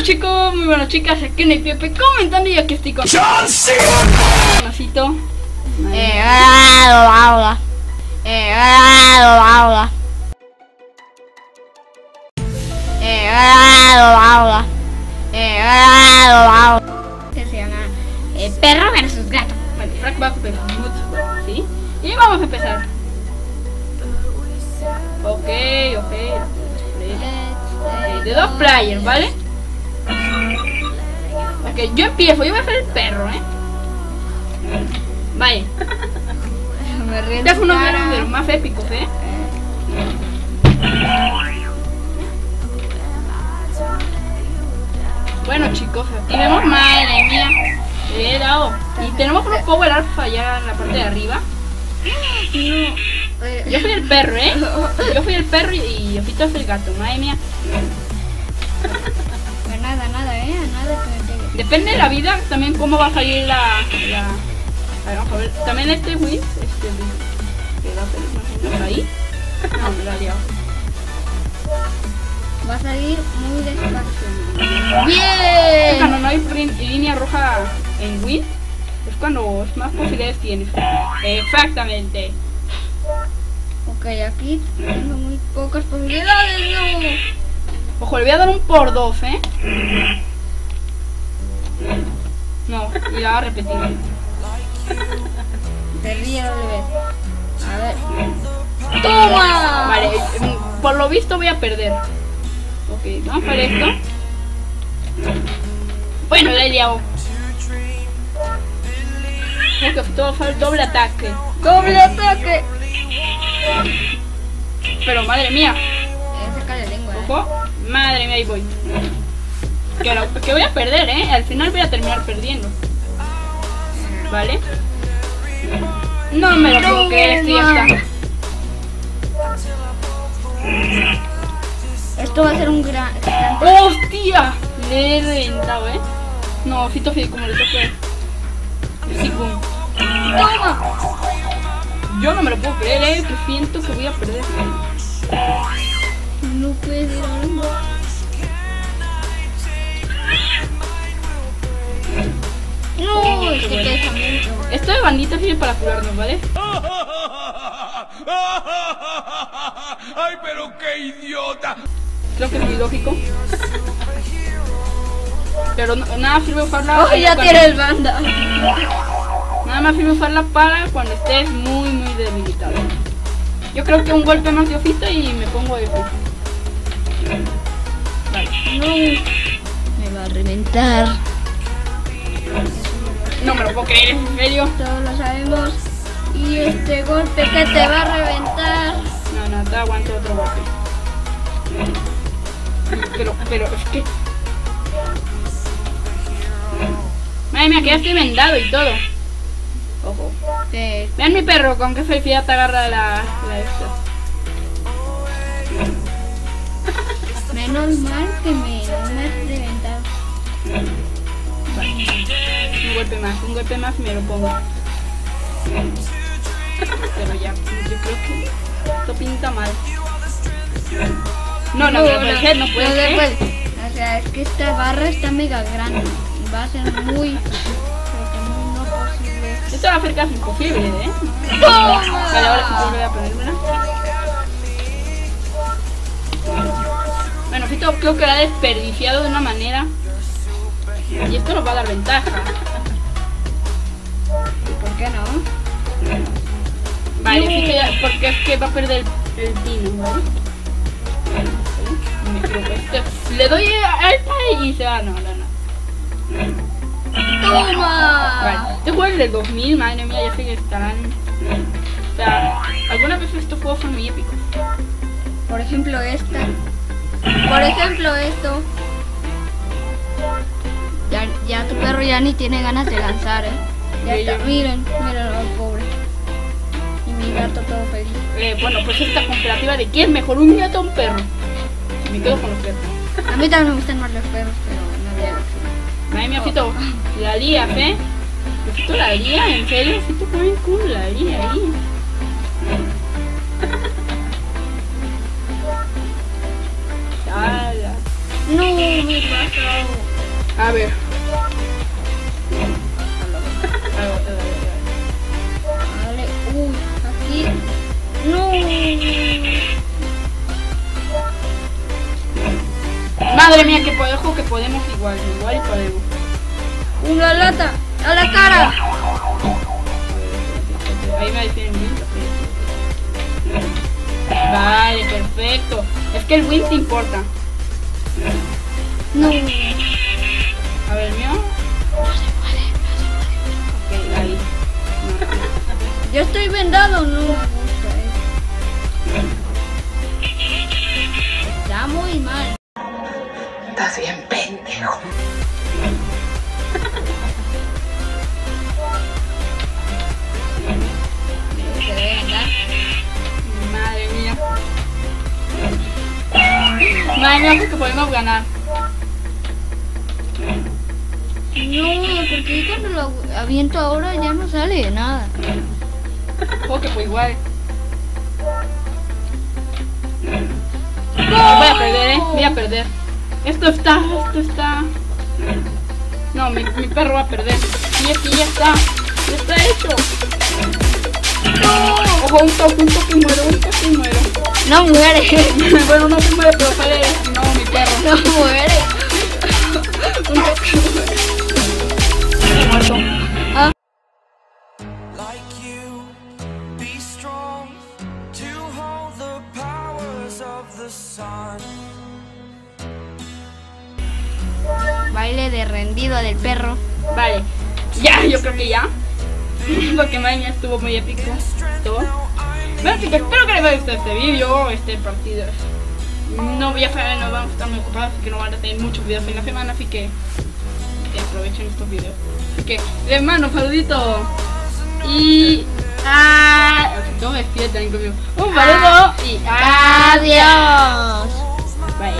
buenos chicos, muy buenos chicas, aquí en el Pepe comentando y aquí estoy con John Cena. Masito. Eh, habla. Eh, habla. Eh, habla. Eh, habla. Se llama eh, perro versus gato. Vale, Frank va a ¿sí? Y vamos a empezar. Ok, ok. Ok, De dos players, ¿vale? Ok, yo empiezo, yo voy a hacer el perro, ¿eh? En este es uno de los más épicos, ¿eh? Bueno chicos, aquí vemos, madre mía, he dado. Y tenemos unos power ups allá en la parte de arriba. Eh, Yo fui el perro, ¿eh? Yo fui el perro y, y Ofito es el gato, madre mía. Depende de la vida, también cómo va a salir la... la... A ver, vamos a ver. También este Wii, este Wii, menos ahí. No, me lo liado. Va a salir muy despacio. Es Cuando ¡Bien! no hay línea roja en Wii, es cuando más posibilidades tienes. Exactamente. Ok, aquí tengo muy pocas posibilidades, no. Ojo, le voy a dar un por dos, ¿eh? No, y la voy a repetir. Te ríe vez. A ver. ¡Toma! Vale, por lo visto voy a perder. Ok, vamos a hacer esto. Bueno, le he liado. Creo que todo fue el doble ataque. ¡Doble ataque! Pero madre mía, Eh, saca la lengua. eh. ojo, madre mía, ahí voy. Que, lo- que voy a perder, ¿eh? Al final voy a terminar perdiendo. ¿Vale? No me lo puedo creer, esto ya está. Esto va a ser un gran. ¡Hostia! Le he reventado, ¿eh? No, Fito Fito, como le toque. Sí. ¡Toma! Yo no me lo puedo creer, ¿eh? Que siento que voy a perder. No puede ser algo. Esto de bandita sirve para curarnos, ¿vale? ¡Ay, pero qué idiota! Creo que es muy lógico. Pero no- nada sirve usarla. ¡Oh, ya tiene el banda! Nada más sirve usarla para cuando estés muy, muy debilitado. Yo creo que un golpe más de Ofito y me pongo de Vale. No. Me va a reventar. Me lo puedo creer, en serio. Todos lo sabemos. Y este golpe que te va a reventar. No, no, te aguanto otro golpe. Pero, pero es que. Madre mía, que ya estoy vendado y todo. Ojo. Te- Vean mi perro, con qué felicidad te agarra la, la esta. Menos mal que me, me golpe más, un golpe más me lo pongo. Pero ya, yo creo que esto pinta mal. No, no, no puede ser, no puede no se ser. puede. O sea, es que esta barra está mega grande. Va a ser muy. No. Esto va a ser casi imposible, ¿eh? Vale, ahora voy a ponérmela. Bueno, Fito creo que la ha desperdiciado de una manera. Y esto nos va a dar ventaja. ¿Por qué no? Vale, ya, porque es que va a perder el, el pino, ¿vale? Le doy a esta y se va, no, no, no. ¡Toma! Vale, este juego es del 2000, madre mía, ya sé que estarán... O sea, algunas veces estos juegos son muy épicos. Por ejemplo, esta. Por ejemplo, esto. Ya, ya tu perro ya ni tiene ganas de lanzar, ¿eh? Ya está. Miren, miren al pobre. Y mi gato todo feliz. Eh, bueno, pues esta comparativa de quién es mejor, un gato o un perro. Me quedo con los perros. A mí también me gustan más los perros, pero no había elección. Madre mía, Fito, la lías, ¿eh? Fito la lía, en serio, Fito también cool, la lía ahí. No, me muy pasado. A ver. Madre mía, que podemos, que podemos igual, igual podemos. Una lata. A la cara. Ahí me dicen win. Vale, perfecto. Es que el win te importa. No. A ver, mío. Ok, ahí. Yo estoy vendado, no. Mía, porque podemos ganar. No, porque cuando lo aviento ahora ya no sale nada. Ojo que pues igual. Voy a perder, eh. Voy a perder. Esto está, esto está. No, mi, mi perro va a perder. Y aquí ya está. Ya está hecho. No. Ojo, un toque, un toque muero, un toque muero. No muere. bueno, no se muere, pero sale. No, mi perro. No the sun. Baile de rendido del perro. Vale. Ya, yo creo que ya. Porque mía estuvo muy épico. Bueno chicos, espero que les haya gustado este vídeo, este partido. No voy a fallar, no vamos a estar muy ocupados, así que no van a tener muchos videos en la semana, así que, aprovechen estos videos. Así que, les mando un saludito. Y... Ah, no me despierten conmigo. Un saludo y adiós. Adiós. Bye.